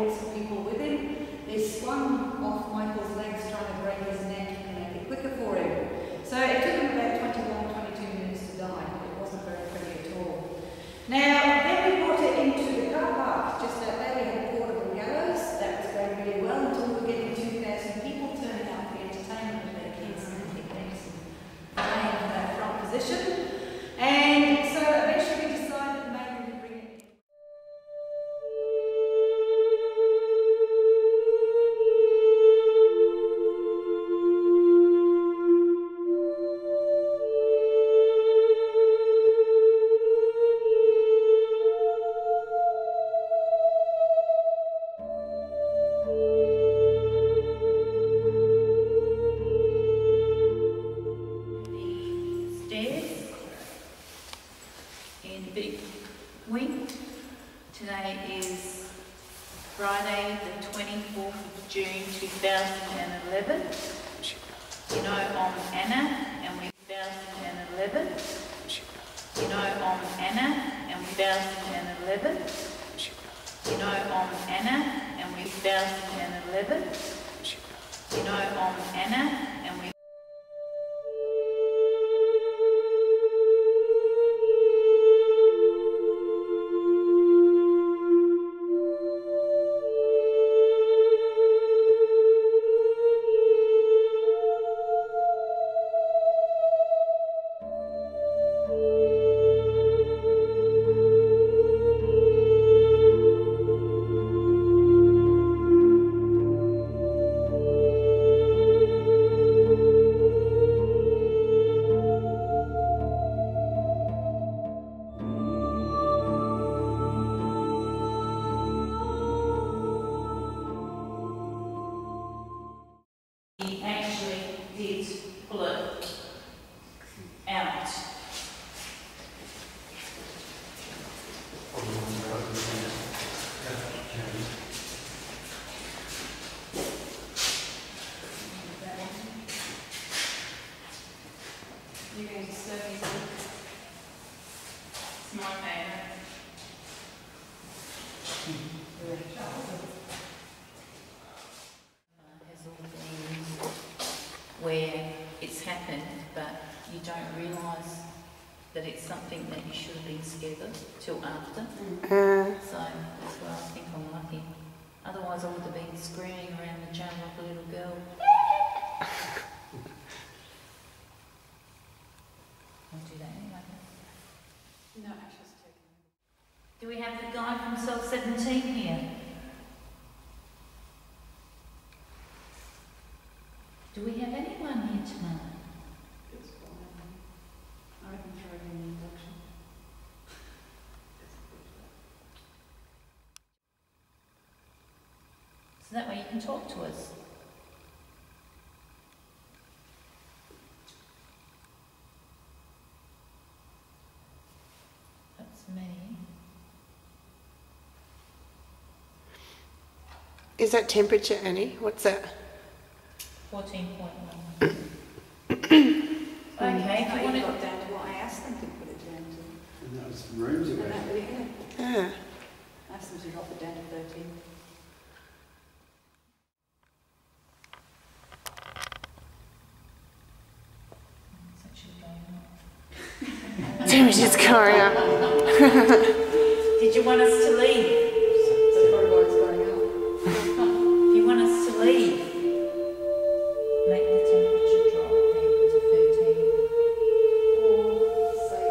brought some people with him. They swung off Michael's legs trying to break his neck and make it quicker for him. So it took him about 21, 22 minutes to die. It wasn't very pretty at all. Now, then we brought it into the car park. Just out there, we had a portable gallows. That was going really well until we were getting 2,000 people turning up for entertainment with their kids and picnics and playing for that front position. Wing. Today is Friday, the 24th of June 2011. You know, I'm Anna, and we 2011. You know, I'm Anna, and we 2011. You know, I'm Anna, and we 2011. You know, I'm Anna, He actually did pull it out. You're going to serve me It's my favourite. that it's something that you should have been scared of till after. Uh, So that's why I think I'm lucky. Otherwise, I would have been screaming around the gym like a little girl. I'll do that anyway. No, Ashley's taken. Do we have the guy from Cell 17 here? Do we have anyone here tonight? It's fine. I reckon throw it in the induction. So that way you can talk to us. That's me. is that temperature, Annie? What's that? 14.1. Too going on. Did you want us to leave? you want us to leave, make the temperature drop to 13 or say.